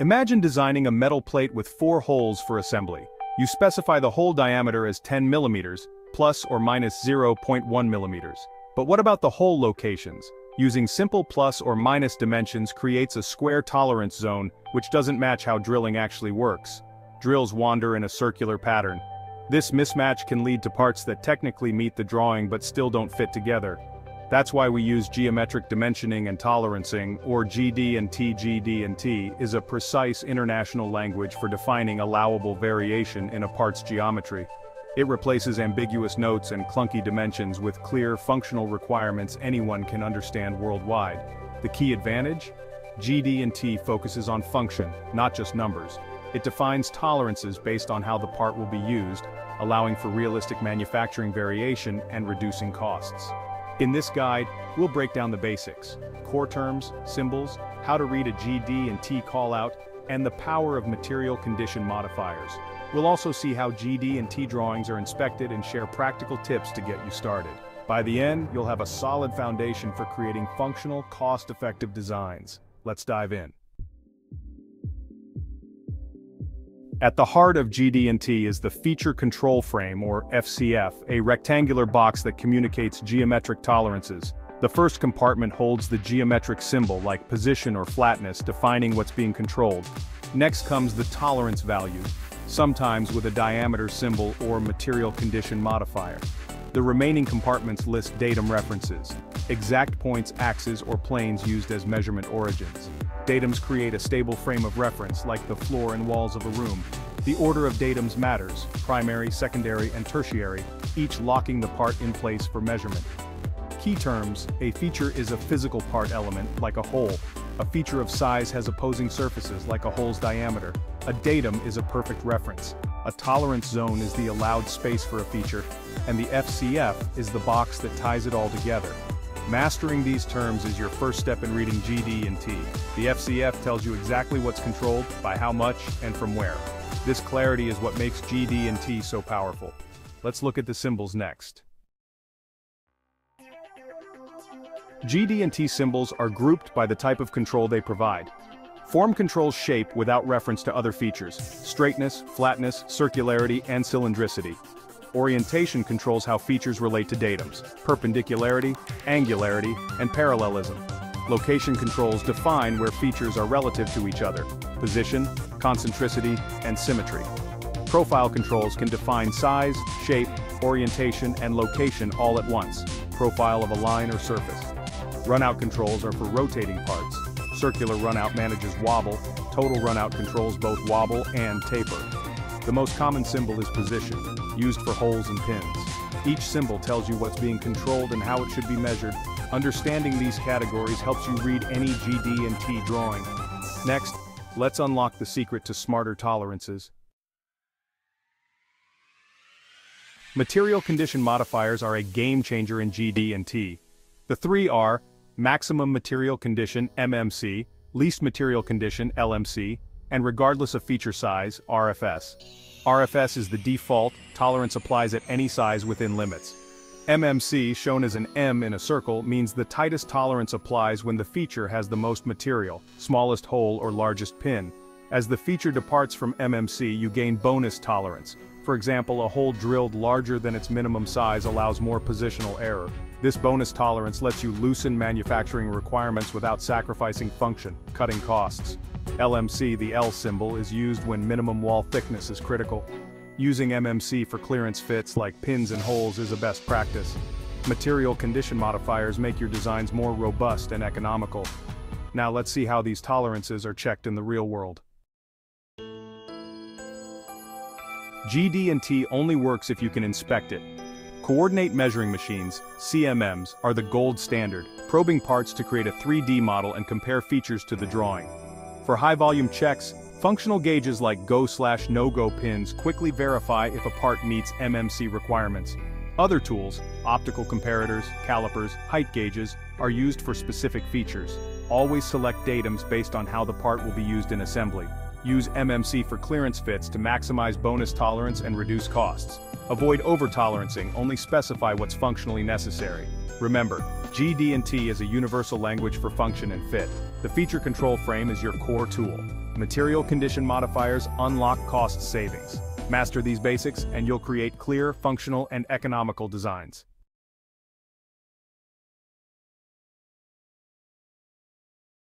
Imagine designing a metal plate with four holes for assembly. You specify the hole diameter as 10 millimeters, plus or minus 0.1 millimeters. But what about the hole locations? Using simple plus or minus dimensions creates a square tolerance zone, which doesn't match how drilling actually works. Drills wander in a circular pattern. This mismatch can lead to parts that technically meet the drawing but still don't fit together. That's why we use geometric dimensioning and tolerancing, or GD and T. GD and T is a precise international language for defining allowable variation in a part's geometry. It replaces ambiguous notes and clunky dimensions with clear, functional requirements anyone can understand worldwide. The key advantage? GD and T focuses on function, not just numbers. It defines tolerances based on how the part will be used, allowing for realistic manufacturing variation and reducing costs. In this guide, we'll break down the basics, core terms, symbols, how to read a GD and T callout, and the power of material condition modifiers. We'll also see how GD and T drawings are inspected and share practical tips to get you started. By the end, you'll have a solid foundation for creating functional, cost-effective designs. Let's dive in. At the heart of GD&T is the Feature Control Frame or FCF, a rectangular box that communicates geometric tolerances. The first compartment holds the geometric symbol like position or flatness defining what's being controlled. Next comes the tolerance value, sometimes with a diameter symbol or material condition modifier. The remaining compartments list datum references, exact points, axes, or planes used as measurement origins. Datums create a stable frame of reference like the floor and walls of a room. The order of datums matters, primary, secondary, and tertiary, each locking the part in place for measurement. Key terms, a feature is a physical part element, like a hole. A feature of size has opposing surfaces, like a hole's diameter. A datum is a perfect reference. A tolerance zone is the allowed space for a feature, and the FCF is the box that ties it all together. Mastering these terms is your first step in reading GD and T. The FCF tells you exactly what's controlled, by how much, and from where. This clarity is what makes GD and T so powerful. Let's look at the symbols next. GD and T symbols are grouped by the type of control they provide. Form controls shape without reference to other features, straightness, flatness, circularity, and cylindricity. Orientation controls how features relate to datums, perpendicularity, angularity, and parallelism. Location controls define where features are relative to each other, position, concentricity, and symmetry. Profile controls can define size, shape, orientation, and location all at once, profile of a line or surface. Runout controls are for rotating parts, Circular runout manages wobble, total runout controls both wobble and taper. The most common symbol is position, used for holes and pins. Each symbol tells you what's being controlled and how it should be measured. Understanding these categories helps you read any GD and T drawing. Next, let's unlock the secret to smarter tolerances. Material condition modifiers are a game changer in GD and T. The three are maximum material condition MMC, least material condition LMC, and regardless of feature size, RFS. RFS is the default, tolerance applies at any size within limits. MMC, shown as an M in a circle, means the tightest tolerance applies when the feature has the most material, smallest hole or largest pin. As the feature departs from MMC you gain bonus tolerance. For example, a hole drilled larger than its minimum size allows more positional error. This bonus tolerance lets you loosen manufacturing requirements without sacrificing function, cutting costs. LMC, the L symbol, is used when minimum wall thickness is critical. Using MMC for clearance fits like pins and holes is a best practice. Material condition modifiers make your designs more robust and economical. Now let's see how these tolerances are checked in the real world. GD and T only works if you can inspect it, Coordinate measuring machines, CMMs, are the gold standard, probing parts to create a 3D model and compare features to the drawing. For high-volume checks, functional gauges like go slash no-go pins quickly verify if a part meets MMC requirements. Other tools, optical comparators, calipers, height gauges, are used for specific features. Always select datums based on how the part will be used in assembly. Use MMC for clearance fits to maximize bonus tolerance and reduce costs. Avoid over-tolerancing, only specify what's functionally necessary. Remember, GD&T is a universal language for function and fit. The feature control frame is your core tool. material condition modifiers unlock cost savings. Master these basics and you'll create clear, functional, and economical designs.